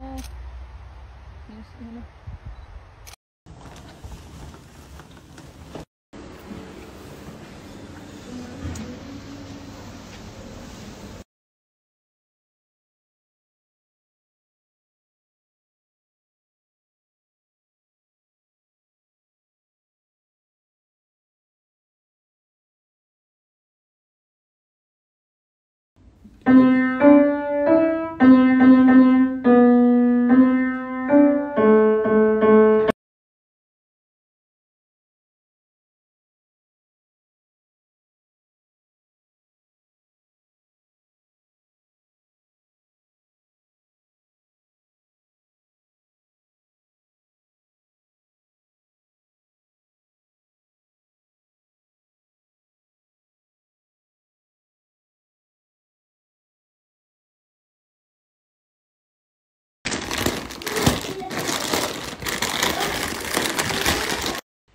没事了。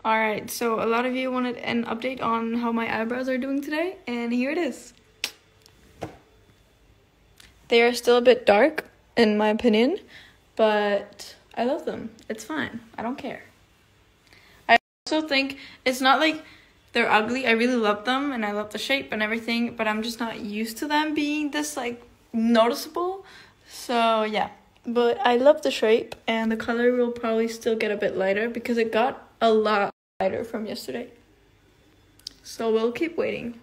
Alright, so a lot of you wanted an update on how my eyebrows are doing today, and here it is. They are still a bit dark, in my opinion, but I love them. It's fine. I don't care. I also think it's not like they're ugly. I really love them, and I love the shape and everything, but I'm just not used to them being this, like, noticeable. So, yeah. But I love the shape, and the color will probably still get a bit lighter because it got a lot lighter from yesterday. So we'll keep waiting.